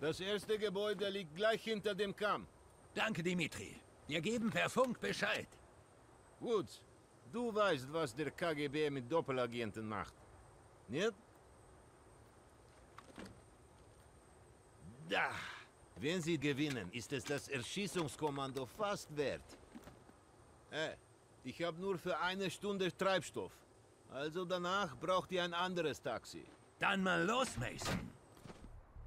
Das erste Gebäude liegt gleich hinter dem Kamm. Danke, Dimitri. Wir geben per Funk Bescheid. Gut. Du weißt, was der KGB mit Doppelagenten macht. Nicht? Da. Wenn sie gewinnen, ist es das Erschießungskommando fast wert. Äh, ich habe nur für eine Stunde Treibstoff. Also danach braucht ihr ein anderes Taxi. Dann mal los, Mason.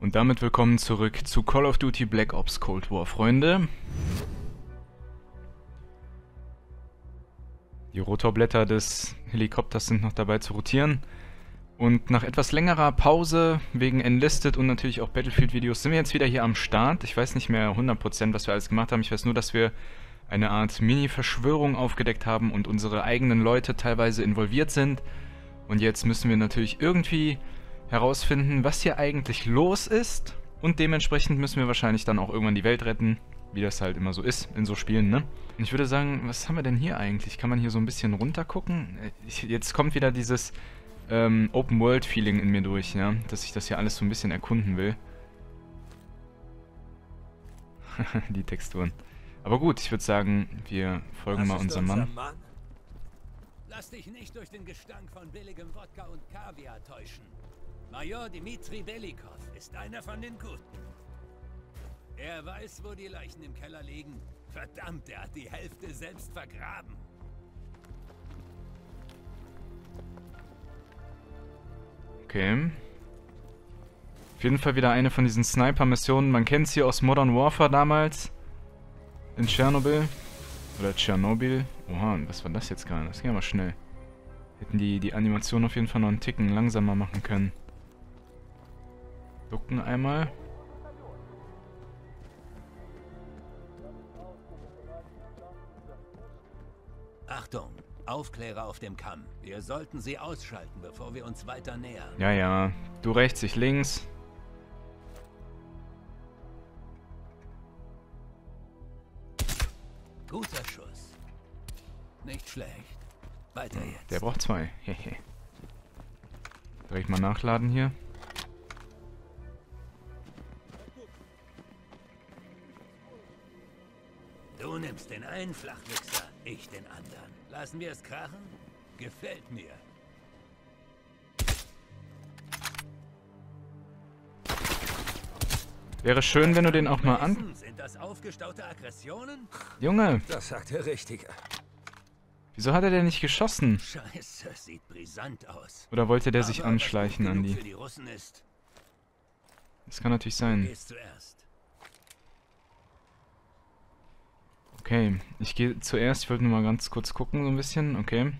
Und damit willkommen zurück zu Call of Duty Black Ops Cold War, Freunde. Die Rotorblätter des Helikopters sind noch dabei zu rotieren. Und nach etwas längerer Pause wegen Enlisted und natürlich auch Battlefield-Videos sind wir jetzt wieder hier am Start. Ich weiß nicht mehr 100% was wir alles gemacht haben. Ich weiß nur, dass wir eine Art Mini-Verschwörung aufgedeckt haben und unsere eigenen Leute teilweise involviert sind. Und jetzt müssen wir natürlich irgendwie herausfinden, was hier eigentlich los ist. Und dementsprechend müssen wir wahrscheinlich dann auch irgendwann die Welt retten, wie das halt immer so ist in so Spielen, ne? Und ich würde sagen, was haben wir denn hier eigentlich? Kann man hier so ein bisschen runter gucken? Ich, jetzt kommt wieder dieses ähm, Open-World-Feeling in mir durch, ja? Dass ich das hier alles so ein bisschen erkunden will. die Texturen. Aber gut, ich würde sagen, wir folgen Das mal unserem unser Mann. Lass dich nicht durch den Gestank von billigem Wodka und Kaviar täuschen. Major Dimitri Belikov ist einer von den Guten. Er weiß, wo die Leichen im Keller liegen. Verdammt, er hat die Hälfte selbst vergraben. Okay. Auf jeden Fall wieder eine von diesen Sniper-Missionen. Man kennt sie aus Modern Warfare damals. In Tschernobyl. Oder Tschernobyl. Oha, was war das jetzt gerade? Das ging aber schnell. Hätten die die Animation auf jeden Fall noch einen Ticken langsamer machen können. Ducken einmal. Achtung, Aufklärer auf dem Kamm. Wir sollten sie ausschalten, bevor wir uns weiter nähern. Ja, ja. Du rechts, ich links. Guter Schuss. Nicht schlecht. Weiter jetzt. Der braucht zwei. Hehe. Direkt mal nachladen hier. Den einen Flachwichser, ich den anderen. Lassen wir es krachen? Gefällt mir. Wäre schön, wenn du den auch mal an... Sind das aufgestaute Aggressionen? Junge, Das sagt der Richtige. wieso hat er denn nicht geschossen? Scheiße, sieht brisant aus. Oder wollte der sich Aber anschleichen an die? Für die Russen ist, Das kann natürlich du sein. gehst zuerst. Okay, ich gehe zuerst. Ich wollte nur mal ganz kurz gucken, so ein bisschen. Okay.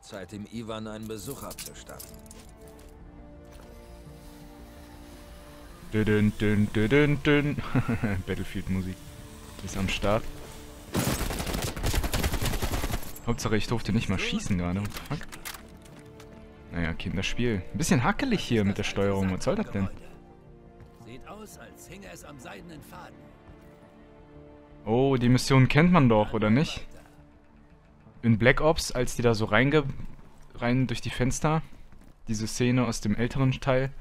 Zeit dem Ivan einen Besuch abzustatten. Dün, dün, dün, dün. Battlefield-Musik ist am Start. Hauptsache, ich durfte nicht mal schießen gerade. What the fuck? Naja, Kinderspiel. Ein bisschen hackelig hier mit der Steuerung. Was soll das denn? Sieht aus, als hinge es am seidenen Faden. Oh, die Mission kennt man doch, oder nicht? In Black Ops, als die da so reinge... rein durch die Fenster. Diese Szene aus dem älteren Teil.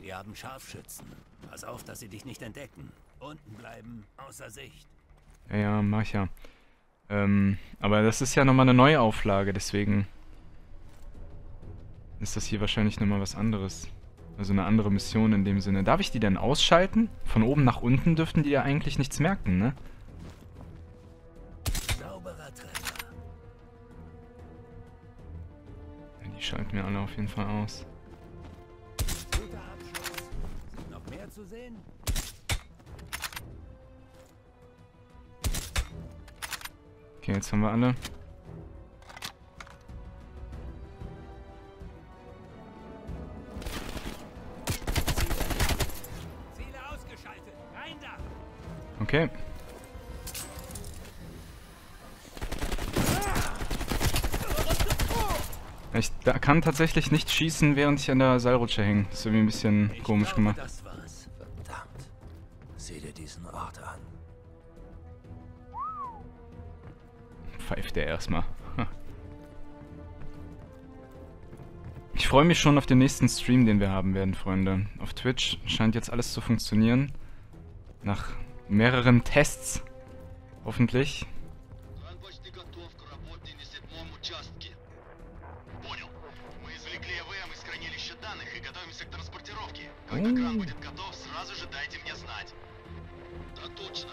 Sie haben Scharfschützen. Pass auf, dass sie dich nicht entdecken. Unten bleiben, außer Sicht. Ja, ja, mach ich ja. Ähm, aber das ist ja nochmal eine Neuauflage, deswegen ist das hier wahrscheinlich nochmal was anderes. Also eine andere Mission in dem Sinne. Darf ich die denn ausschalten? Von oben nach unten dürften die ja eigentlich nichts merken, ne? Ja, die schalten wir alle auf jeden Fall aus. Noch mehr zu sehen? Okay, jetzt haben wir alle. Okay. Ich da kann tatsächlich nicht schießen, während ich an der Seilrutsche hänge. Das ist irgendwie ein bisschen Ich komisch glaube, gemacht. Das war's. Verdammt. Sieh dir diesen Ort an. Pfeift der erstmal. Ich freue mich schon auf den nächsten Stream, den wir haben werden, Freunde. Auf Twitch scheint jetzt alles zu funktionieren. Nach mehreren Tests. Hoffentlich. Кран почти готов к работе на седьмом участке. Понял. Мы извлекли ЭВМ из хранилища данных и готовимся к транспортировке. Когда кран будет готов, сразу же дайте мне знать. Да точно.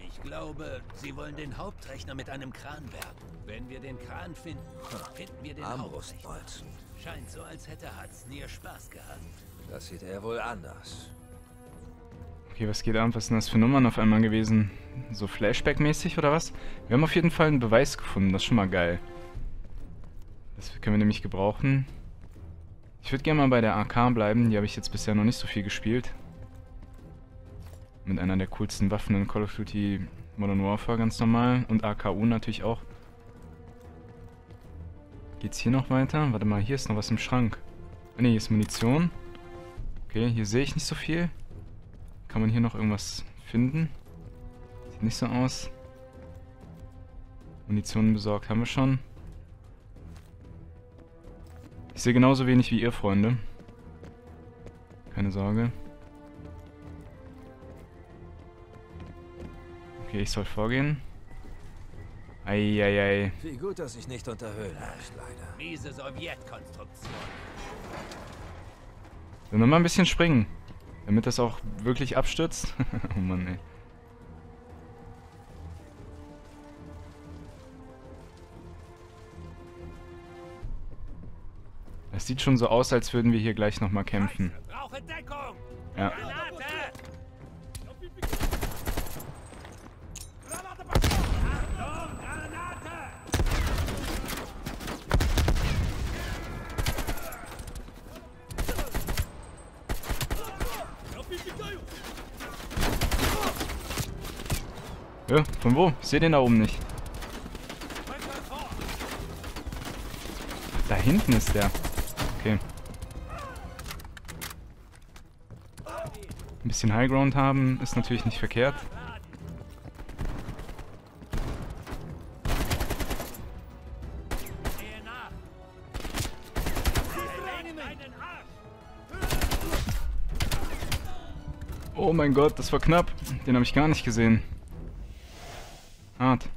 Ich glaube, Sie wollen den Hauptrechner mit einem Kran bergen. Wenn wir den Kran finden, finden wir den Hauptrechner. Armbrustbolzen. Scheint so, als hätte Hudson ihr Spaß gehabt. Das sieht er wohl anders. Okay, was geht ab? Was sind das für Nummern auf einmal gewesen? So Flashback-mäßig oder was? Wir haben auf jeden Fall einen Beweis gefunden. Das ist schon mal geil. Das können wir nämlich gebrauchen. Ich würde gerne mal bei der AK bleiben. Die habe ich jetzt bisher noch nicht so viel gespielt. Mit einer der coolsten Waffen in Call of Duty Modern Warfare ganz normal. Und AKU natürlich auch. Geht's hier noch weiter? Warte mal, hier ist noch was im Schrank. Ne, hier ist Munition. Okay, hier sehe ich nicht so viel. Kann man hier noch irgendwas finden? Sieht nicht so aus. Munition besorgt haben wir schon. Ich sehe genauso wenig wie ihr, Freunde. Keine Sorge. Okay, ich soll vorgehen. Eieiei. Wie gut, dass ich nicht unter Höhlenangst leide. Miese Sowjetkonstruktion. Dann noch mal ein bisschen springen. Damit das auch wirklich abstürzt. oh Mann, ey. Das sieht schon so aus, als würden wir hier gleich nochmal kämpfen. Ja. Granate! Achtung, Granate! Ja, von wo? Ich sehe den da oben nicht. Da hinten ist der. Okay. Ein bisschen Highground haben ist natürlich nicht verkehrt. Oh mein Gott, das war knapp. Den habe ich gar nicht gesehen. Hart.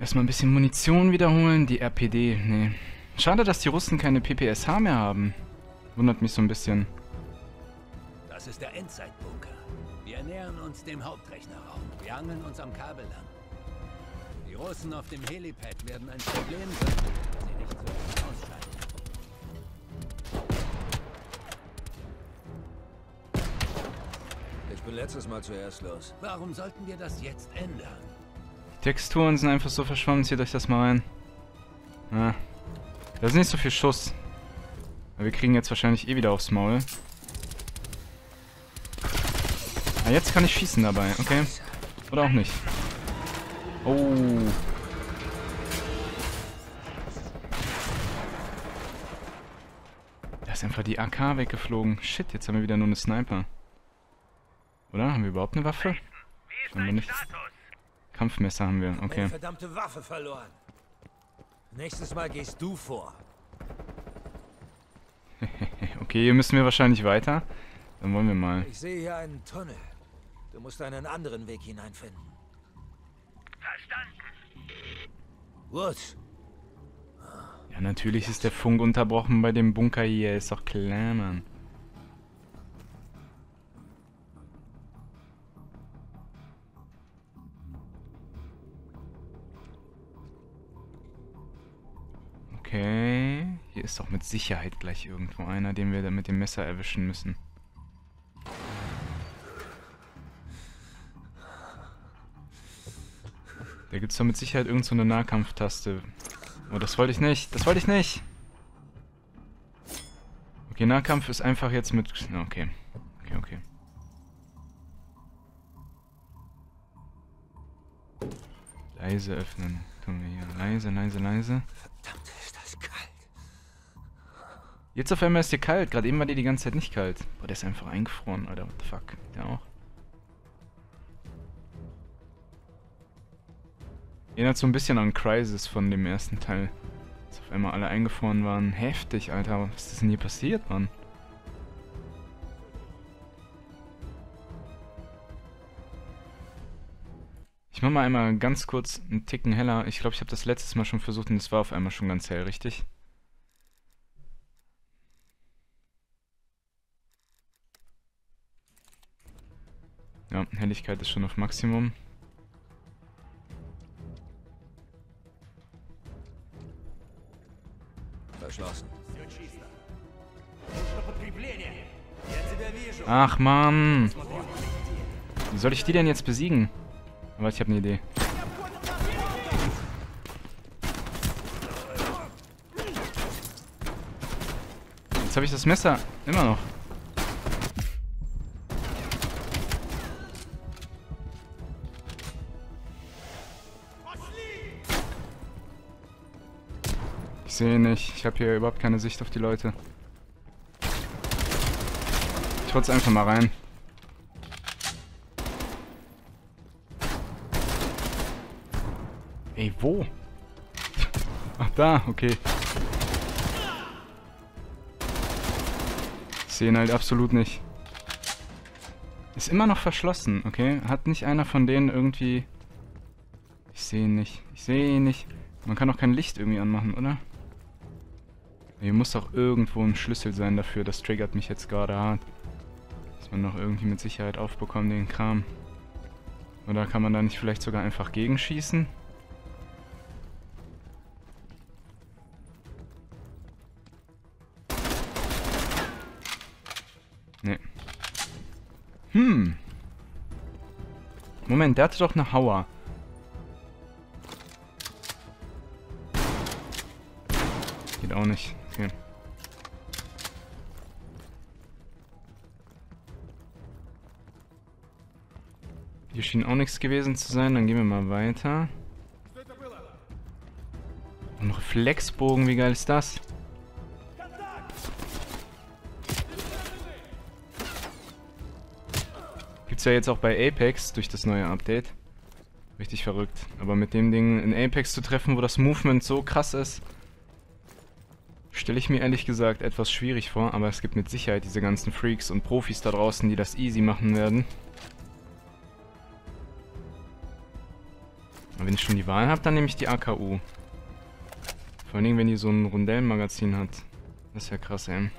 Erstmal ein bisschen Munition wiederholen. Die RPD, nee. Schade, dass die Russen keine PPSH mehr haben. Wundert mich so ein bisschen. Das ist der Endzeitbunker. Wir nähern uns dem Hauptrechnerraum. Wir hangeln uns am Kabel lang. Die Russen auf dem Helipad werden ein Problem sein, wenn sie nicht so ausschalten. Bin letztes Mal zuerst los. Warum sollten wir das jetzt ändern? Die Texturen sind einfach so verschwommen. Zieht euch das mal rein. Ah. Da ist nicht so viel Schuss. Aber wir kriegen jetzt wahrscheinlich eh wieder aufs Maul. Ah, jetzt kann ich schießen dabei. Okay. Oder auch nicht. Oh. Da ist einfach die AK weggeflogen. Shit, jetzt haben wir wieder nur eine Sniper. Oder? Haben wir überhaupt eine Waffe? Haben wir nicht. Kampfmesser haben wir, okay. verdammte Waffe verloren. Nächstes Mal gehst du vor. Okay, hier müssen wir wahrscheinlich weiter. Dann wollen wir mal. Ich sehe hier einen Tunnel. Du musst einen anderen Weg hineinfinden. Verstanden. Woods, Ja, natürlich ist der Funk unterbrochen bei dem Bunker hier. Ist doch klar, Mann. Okay. Hier ist doch mit Sicherheit gleich irgendwo einer, den wir dann mit dem Messer erwischen müssen. Da gibt's doch mit Sicherheit irgend so eine Nahkampftaste. Oh, das wollte ich nicht. Das wollte ich nicht. Okay, Nahkampf ist einfach jetzt mit... Okay. Okay, okay. Leise öffnen. Tun wir hier. Leise, leise, leise. verdammt. Jetzt auf einmal ist dir kalt. Gerade eben war dir die ganze Zeit nicht kalt. Boah, der ist einfach eingefroren, Alter. What the fuck? Der auch. Erinnert so ein bisschen an Crisis von dem ersten Teil. Als auf einmal alle eingefroren waren. Heftig, Alter. Was ist denn hier passiert, Mann? Ich mach mal einmal ganz kurz einen Ticken heller. Ich glaube, ich habe das letztes Mal schon versucht und es war auf einmal schon ganz hell, richtig? Ja, Helligkeit ist schon auf Maximum. Verschlossen. Ach, Mann. Wie soll ich die denn jetzt besiegen? Aber ich habe eine Idee. Jetzt habe ich das Messer immer noch. Sehe nicht. Ich habe hier überhaupt keine Sicht auf die Leute. Ich wollte einfach mal rein. Ey, wo? Ach, da, okay. Ich sehe ihn halt absolut nicht. Ist immer noch verschlossen, okay? Hat nicht einer von denen irgendwie... Ich sehe ihn nicht. Ich sehe ihn nicht. Man kann auch kein Licht irgendwie anmachen, oder? Hier muss doch irgendwo ein Schlüssel sein dafür. Das triggert mich jetzt gerade hart. Dass man noch irgendwie mit Sicherheit aufbekommt, den Kram. Oder kann man da nicht vielleicht sogar einfach gegenschießen? Nee. Hm. Moment, der hatte doch eine Hauer. Geht auch nicht. Schien auch nichts gewesen zu sein. Dann gehen wir mal weiter. Ein Reflexbogen, wie geil ist das? Gibt's ja jetzt auch bei Apex durch das neue Update. Richtig verrückt. Aber mit dem Ding in Apex zu treffen, wo das Movement so krass ist, stelle ich mir ehrlich gesagt etwas schwierig vor. Aber es gibt mit Sicherheit diese ganzen Freaks und Profis da draußen, die das easy machen werden. Aber wenn ich schon die Wahl habe, dann nehme ich die AKU. Vor allen Dingen, wenn die so ein Rundellenmagazin hat. Das ist ja krass, ey.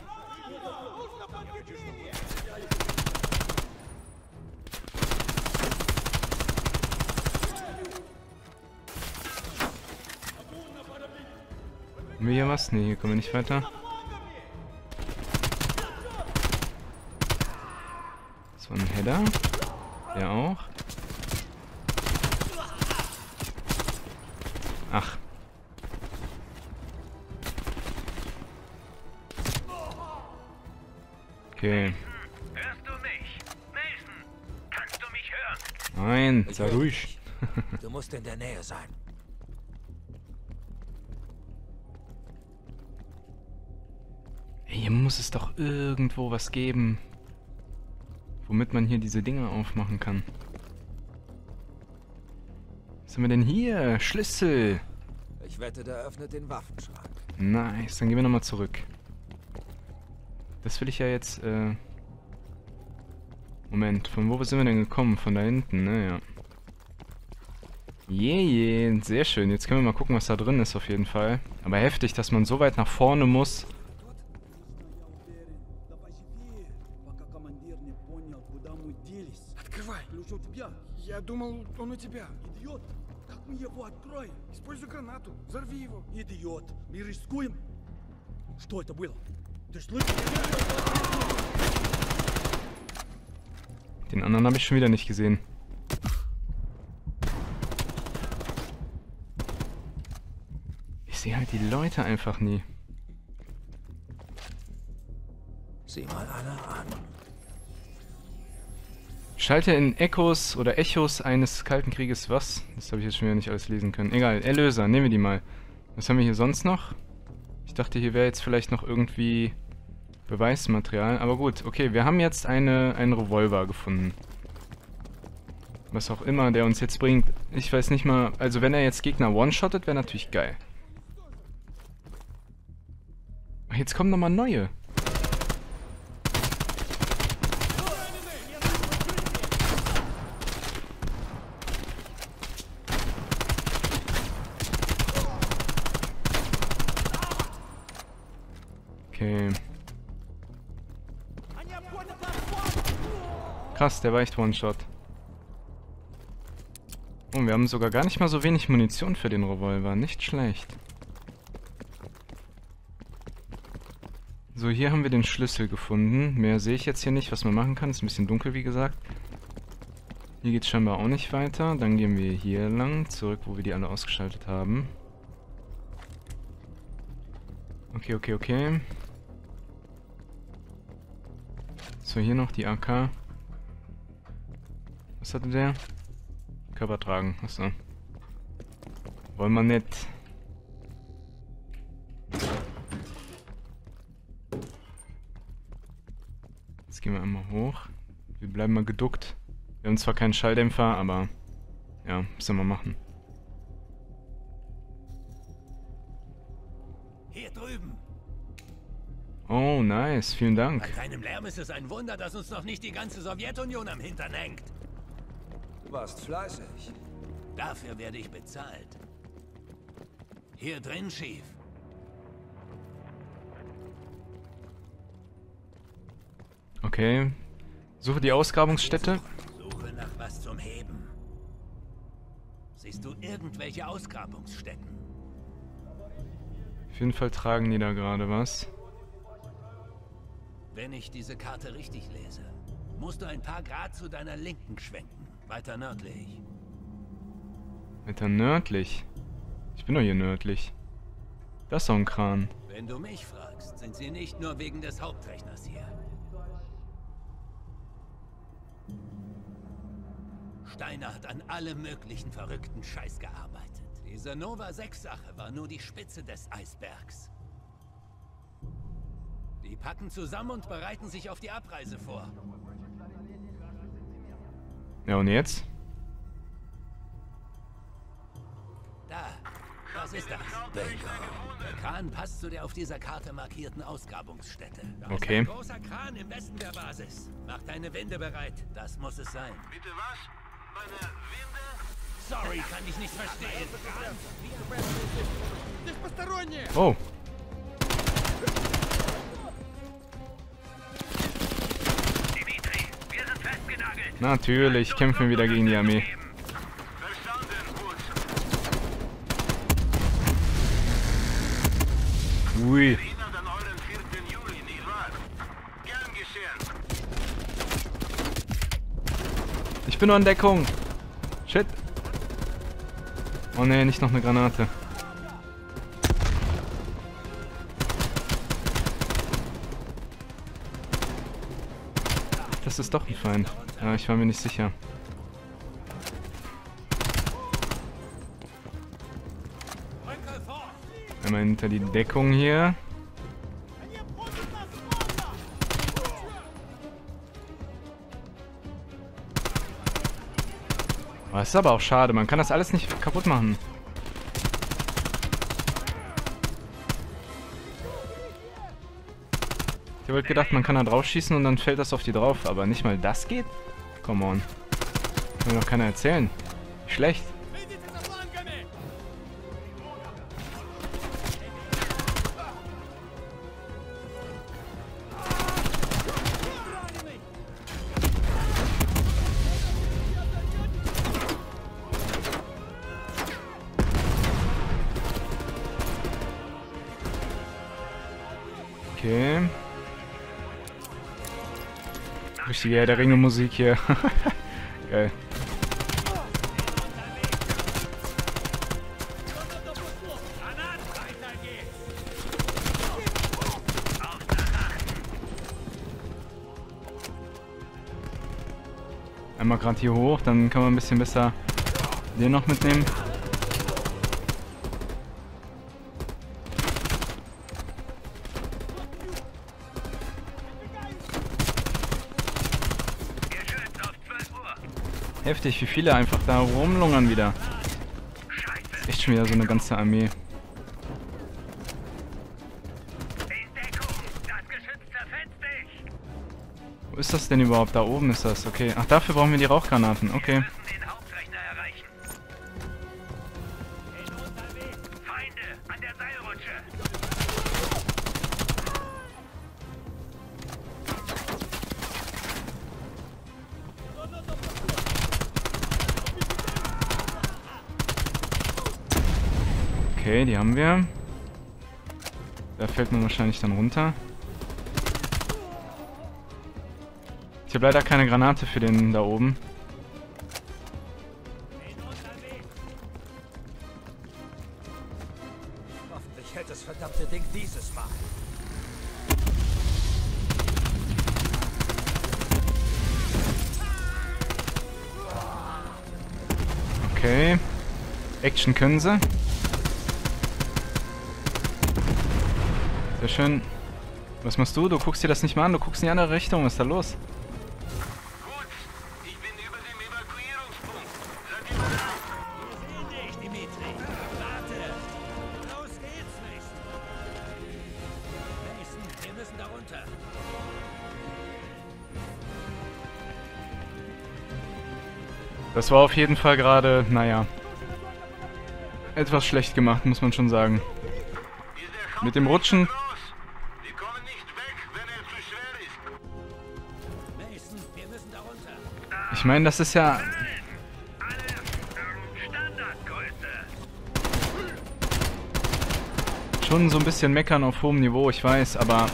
Haben wir hier was? Ne, hier kommen wir nicht weiter. So ein Header. Der auch. Ach. Okay. Hörst du mich? Mason, kannst du mich hören? Nein, Ich sei ruhig. Du musst in der Nähe sein. Hier muss es doch irgendwo was geben, womit man hier diese Dinger aufmachen kann. Haben wir denn hier? Schlüssel. Ich wette, der öffnet den Waffenschrank. Nice, dann gehen wir nochmal zurück. Das will ich ja jetzt, äh... Moment, von wo sind wir denn gekommen? Von da hinten, ne? Ja. Yeah, yeah, sehr schön. Jetzt können wir mal gucken, was da drin ist auf jeden Fall. Aber heftig, dass man so weit nach vorne muss. Думал, он у тебя. Идиот! Как мы его откроем? Используй гранату, взорви его. Идиот! Мы рискуем. Что это было? Ты слышишь? Den anderen habe ich schon wieder nicht gesehen. Ich sehe halt die Leute einfach nie. Sieh mal einer an. Schalte in Echos oder Echos eines Kalten Krieges was? Das habe ich jetzt schon wieder nicht alles lesen können. Egal, Erlöser, nehmen wir die mal. Was haben wir hier sonst noch? Ich dachte, hier wäre jetzt vielleicht noch irgendwie Beweismaterial. Aber gut, okay, wir haben jetzt eine, einen Revolver gefunden. Was auch immer der uns jetzt bringt. Ich weiß nicht mal... Also wenn er jetzt Gegner one-shottet, wäre natürlich geil. Jetzt kommen nochmal neue. Krass, der war echt One-Shot. Oh, wir haben sogar gar nicht mal so wenig Munition für den Revolver. Nicht schlecht. So, hier haben wir den Schlüssel gefunden. Mehr sehe ich jetzt hier nicht, was man machen kann. Ist ein bisschen dunkel, wie gesagt. Hier geht es scheinbar auch nicht weiter. Dann gehen wir hier lang, zurück, wo wir die alle ausgeschaltet haben. Okay, okay, okay. So, hier noch die AK. Was hatte der? Körper tragen, achso. Wollen wir nicht. Jetzt gehen wir einmal hoch. Wir bleiben mal geduckt. Wir haben zwar keinen Schalldämpfer, aber ja, müssen wir machen. Hier drüben. Oh, nice. Vielen Bei Dank. deinem Lärm ist es ein Wunder, dass uns noch nicht die ganze Sowjetunion am Hintern hängt. Du warst fleißig. Dafür werde ich bezahlt. Hier drin, Chief. Okay. Suche die Ausgrabungsstätte. Suche nach was zum Heben. Siehst du irgendwelche Ausgrabungsstätten? Auf jeden Fall tragen die da gerade was. Wenn ich diese Karte richtig lese, musst du ein paar Grad zu deiner Linken schwenken. Weiter nördlich. Weiter nördlich. Ich bin doch hier nördlich. Das ist doch ein Kran. Wenn du mich fragst, sind sie nicht nur wegen des Hauptrechners hier. Steiner hat an allem möglichen verrückten Scheiß gearbeitet. Diese Nova 6-Sache war nur die Spitze des Eisbergs. Die packen zusammen und bereiten sich auf die Abreise vor. Ja, und jetzt? Da, was ist das? Bingo. Der Kran passt zu der auf dieser Karte markierten Ausgrabungsstätte. Da okay. Ist ein großer Kran im Westen der Basis. Mach deine Winde bereit. Das muss es sein. Bitte was? Meine Winde? Sorry, kann ich nicht verstehen. Oh. Natürlich kämpfen wir wieder gegen die Armee. Ui. Erinnert an euren 4. Juli, nicht wahr? Gern geschehen. Ich bin nur in Deckung. Shit. Oh ne, nicht noch eine Granate. Das ist doch ein Feind. Ja, ich war mir nicht sicher. Einmal hinter die Deckung hier. Oh, das ist aber auch schade. Man kann das alles nicht kaputt machen. Habe halt gedacht, man kann da drauf schießen und dann fällt das auf die drauf. Aber nicht mal das geht? Come on. Kann mir doch keiner erzählen. Schlecht. Richtige Herr der Ringe Musik hier. Geil. Einmal gerade hier hoch, dann kann man ein bisschen besser den noch mitnehmen. Heftig, wie viele einfach da rumlungern wieder. Echt schon wieder so eine ganze Armee. Wo ist das denn überhaupt? Da oben ist das, okay. Ach, dafür brauchen wir die Rauchgranaten, okay. Okay, die haben wir. Da fällt man wahrscheinlich dann runter. Ich habe leider keine Granate für den da oben. Hoffentlich hält das verdammte Ding dieses Mal. Okay. Action können sie. Schön. Was machst du? Du guckst dir das nicht mal an, du guckst in die andere Richtung. Was ist da los? Das war auf jeden Fall gerade, naja, etwas schlecht gemacht, muss man schon sagen. Mit dem Rutschen. Meine, das ist ja... Schon so ein bisschen meckern auf hohem Niveau, ich weiß, aber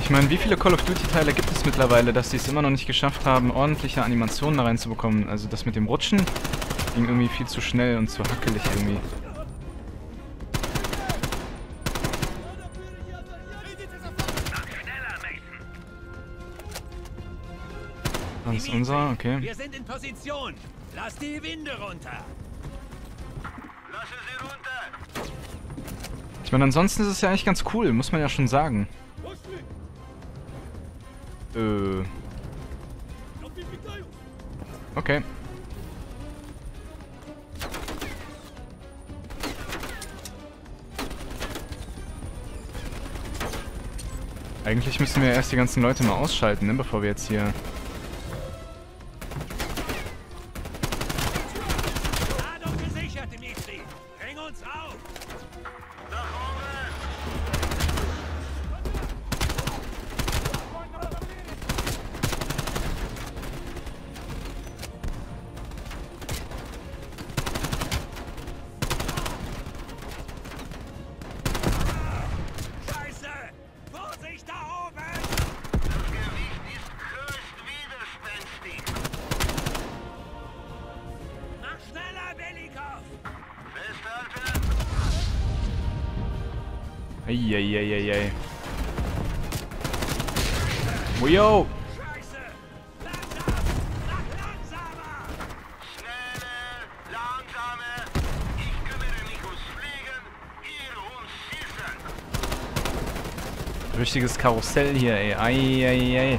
ich meine, wie viele Call of Duty Teile gibt es mittlerweile, dass sie es immer noch nicht geschafft haben, ordentliche Animationen da reinzubekommen? Also das mit dem Rutschen ging irgendwie viel zu schnell und zu hackelig irgendwie. Das ist unser, okay. Wir sind in Position. Lass die Winde runter. Lasse sie runter. Ich meine, ansonsten ist es ja eigentlich ganz cool, muss man ja schon sagen. Äh. Okay. Eigentlich müssen wir erst die ganzen Leute mal ausschalten, ne, bevor wir jetzt hier... Schießen. Richtiges Karussell hier, ey. Eieiei.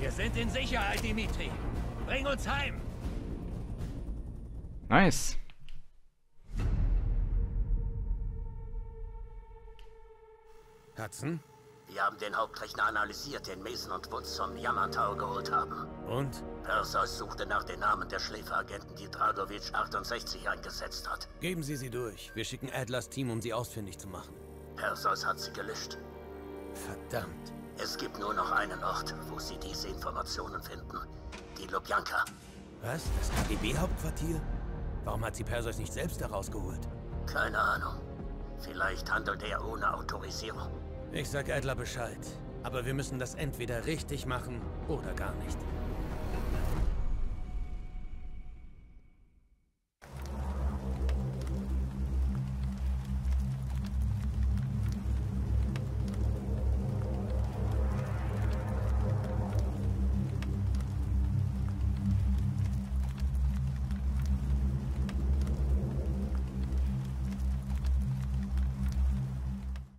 Wir sind in Sicherheit, Dimitri. Bring uns heim. Nice. Hudson? Wir haben den Hauptrechner analysiert, den Mason und Woods vom Yamantau geholt haben. Und? Perseus suchte nach den Namen der Schläferagenten, die Dragovic 68 eingesetzt hat. Geben Sie sie durch. Wir schicken Adlers Team, um sie ausfindig zu machen. Perseus hat sie gelöscht. Verdammt. Es gibt nur noch einen Ort, wo sie diese Informationen finden. Die Lubjanka. Was? Das KGB-Hauptquartier? Warum hat sie Perseus nicht selbst herausgeholt? Keine Ahnung. Vielleicht handelt er ohne Autorisierung. Ich sag Adler Bescheid. Aber wir müssen das entweder richtig machen oder gar nicht.